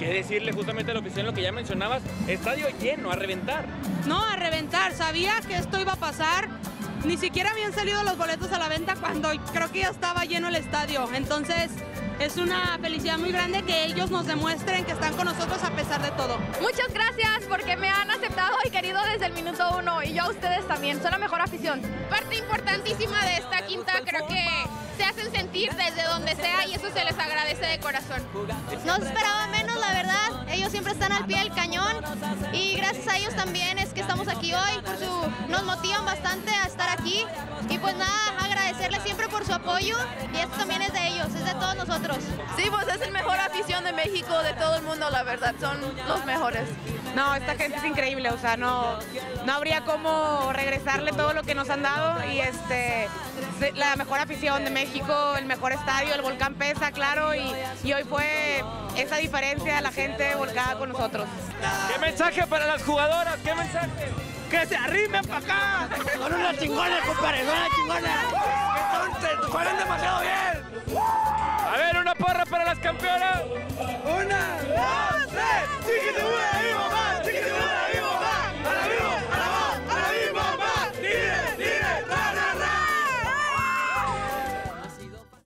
qué decirle justamente a la oficina lo que ya mencionabas, estadio lleno, a reventar. No, a reventar. Sabía que esto iba a pasar. Ni siquiera habían salido los boletos a la venta cuando creo que ya estaba lleno el estadio. Entonces, es una felicidad muy grande que ellos nos demuestren que están con nosotros a pesar de todo. Muchas gracias porque me han aceptado y querido desde el minuto uno y yo a ustedes también, son la mejor afición. Parte importantísima de esta quinta creo que se hacen sentir desde donde sea y eso se les agradece de corazón. No se al pie del cañón y gracias a ellos también es que estamos aquí hoy. Por su, nos motivan bastante a estar aquí y pues nada, por su apoyo y esto también es de ellos, es de todos nosotros. Sí, pues es el mejor afición de México, de todo el mundo, la verdad, son los mejores. No, esta gente es increíble, o sea, no, no habría cómo regresarle todo lo que nos han dado y este la mejor afición de México, el mejor estadio, el volcán pesa, claro, y, y hoy fue esa diferencia, la gente volcada con nosotros. ¿Qué mensaje para las jugadoras? ¿Qué mensaje? ¡Que se arrimen para acá! Son una chingona, compadre, son una chingona. Demasiado.